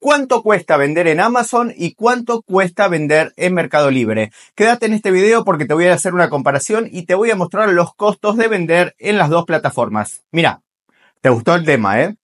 ¿Cuánto cuesta vender en Amazon y cuánto cuesta vender en Mercado Libre? Quédate en este video porque te voy a hacer una comparación y te voy a mostrar los costos de vender en las dos plataformas. Mira, te gustó el tema, ¿eh?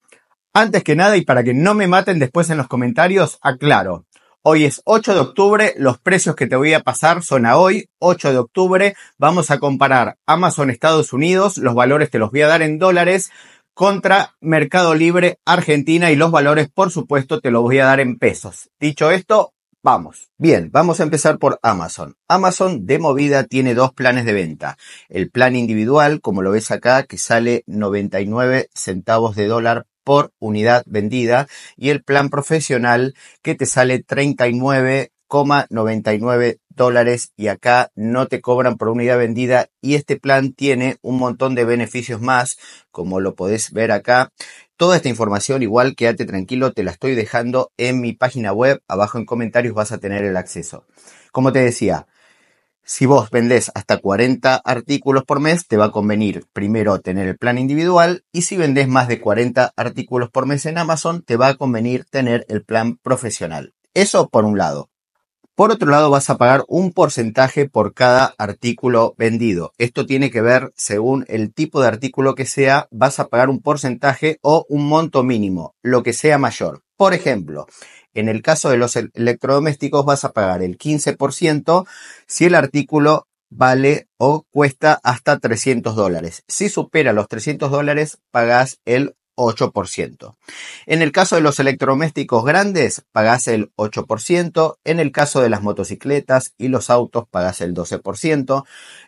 Antes que nada y para que no me maten después en los comentarios, aclaro. Hoy es 8 de octubre, los precios que te voy a pasar son a hoy, 8 de octubre. Vamos a comparar Amazon Estados Unidos, los valores te los voy a dar en dólares contra Mercado Libre Argentina y los valores, por supuesto, te los voy a dar en pesos. Dicho esto, vamos. Bien, vamos a empezar por Amazon. Amazon de movida tiene dos planes de venta. El plan individual, como lo ves acá, que sale 99 centavos de dólar por unidad vendida y el plan profesional que te sale 39 99 dólares y acá no te cobran por unidad vendida y este plan tiene un montón de beneficios más como lo podés ver acá. Toda esta información igual quédate tranquilo te la estoy dejando en mi página web abajo en comentarios vas a tener el acceso. Como te decía, si vos vendés hasta 40 artículos por mes, te va a convenir primero tener el plan individual y si vendés más de 40 artículos por mes en Amazon, te va a convenir tener el plan profesional. Eso por un lado. Por otro lado, vas a pagar un porcentaje por cada artículo vendido. Esto tiene que ver, según el tipo de artículo que sea, vas a pagar un porcentaje o un monto mínimo, lo que sea mayor. Por ejemplo, en el caso de los electrodomésticos vas a pagar el 15% si el artículo vale o cuesta hasta 300 dólares. Si supera los 300 dólares, pagas el 8%. En el caso de los electrodomésticos grandes, pagas el 8%. En el caso de las motocicletas y los autos, pagas el 12%.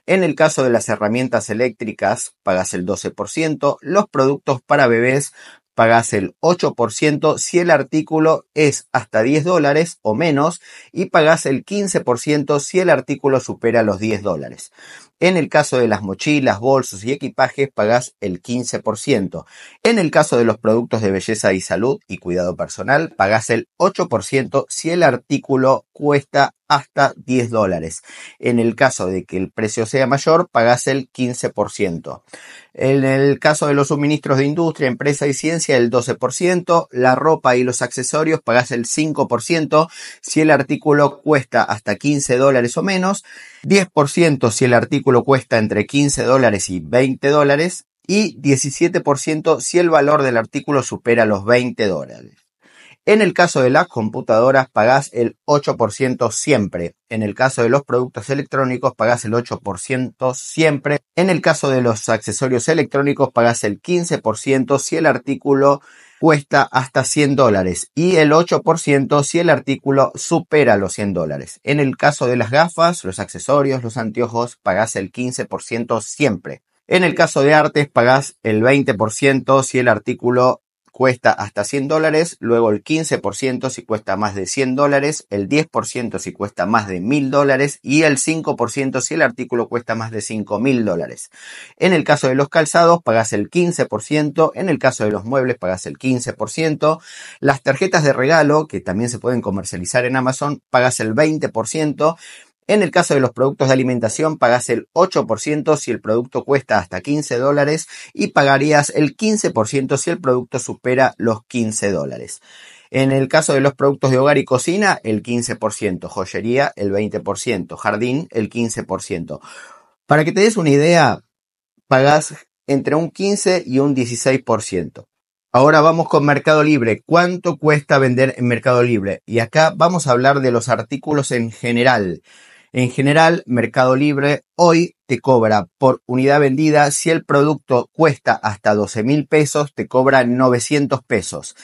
En el caso de las herramientas eléctricas, pagas el 12%. Los productos para bebés, pagas el 8% si el artículo es hasta 10 dólares o menos y pagas el 15% si el artículo supera los 10 dólares. En el caso de las mochilas, bolsos y equipajes, pagas el 15%. En el caso de los productos de belleza y salud y cuidado personal, pagas el 8% si el artículo cuesta hasta 10 dólares. En el caso de que el precio sea mayor, pagas el 15%. En el caso de los suministros de industria, empresa y ciencia, el 12%. La ropa y los accesorios, pagas el 5% si el artículo cuesta hasta 15 dólares o menos. 10% si el artículo cuesta entre 15 dólares y 20 dólares. Y 17% si el valor del artículo supera los 20 dólares. En el caso de las computadoras pagás el 8% siempre. En el caso de los productos electrónicos pagás el 8% siempre. En el caso de los accesorios electrónicos pagás el 15% si el artículo cuesta hasta 100 dólares y el 8% si el artículo supera los 100 dólares. En el caso de las gafas, los accesorios, los anteojos, pagás el 15% siempre. En el caso de artes, pagás el 20% si el artículo cuesta hasta 100 dólares, luego el 15% si cuesta más de 100 dólares, el 10% si cuesta más de 1000 dólares y el 5% si el artículo cuesta más de 5000 dólares. En el caso de los calzados pagas el 15%, en el caso de los muebles pagas el 15%, las tarjetas de regalo que también se pueden comercializar en Amazon pagas el 20%, en el caso de los productos de alimentación, pagas el 8% si el producto cuesta hasta 15 dólares y pagarías el 15% si el producto supera los 15 dólares. En el caso de los productos de hogar y cocina, el 15%, joyería el 20%, jardín el 15%. Para que te des una idea, pagas entre un 15 y un 16%. Ahora vamos con Mercado Libre. ¿Cuánto cuesta vender en Mercado Libre? Y acá vamos a hablar de los artículos en general. En general, Mercado Libre hoy te cobra por unidad vendida, si el producto cuesta hasta 12 mil pesos, te cobra 900 pesos.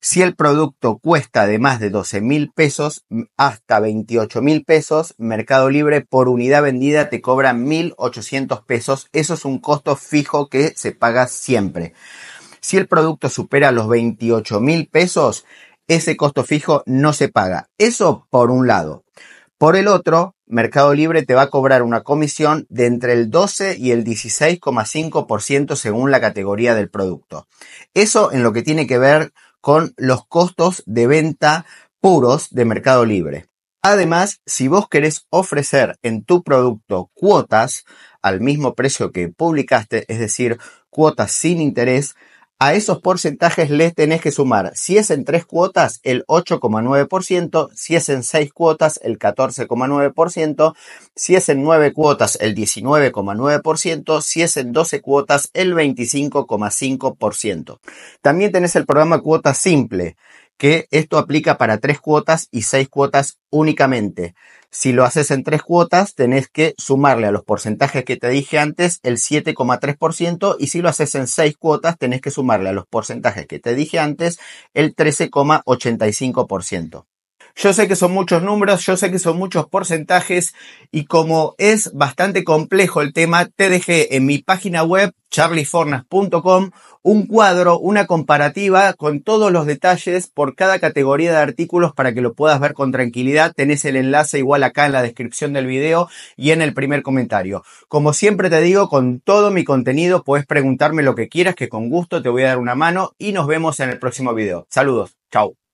Si el producto cuesta de más de 12 mil pesos hasta 28 mil pesos, Mercado Libre por unidad vendida te cobra 1.800 pesos. Eso es un costo fijo que se paga siempre. Si el producto supera los 28 mil pesos, ese costo fijo no se paga. Eso por un lado. Por el otro, Mercado Libre te va a cobrar una comisión de entre el 12 y el 16,5% según la categoría del producto. Eso en lo que tiene que ver con los costos de venta puros de Mercado Libre. Además, si vos querés ofrecer en tu producto cuotas al mismo precio que publicaste, es decir, cuotas sin interés, A esos porcentajes les tenés que sumar, si es en tres cuotas, el 8,9%, si es en seis cuotas, el 14,9%, si es en nueve cuotas, el 19,9%, si es en 12 cuotas, el 25,5%. También tenés el programa Cuota Simple, que esto aplica para tres cuotas y seis cuotas únicamente. Si lo haces en tres cuotas, tenés que sumarle a los porcentajes que te dije antes el 7,3% y si lo haces en seis cuotas, tenés que sumarle a los porcentajes que te dije antes el 13,85%. Yo sé que son muchos números, yo sé que son muchos porcentajes y como es bastante complejo el tema, te dejé en mi página web charliefornas.com un cuadro, una comparativa con todos los detalles por cada categoría de artículos para que lo puedas ver con tranquilidad. Tenés el enlace igual acá en la descripción del video y en el primer comentario. Como siempre te digo, con todo mi contenido puedes preguntarme lo que quieras que con gusto te voy a dar una mano y nos vemos en el próximo video. Saludos, chao.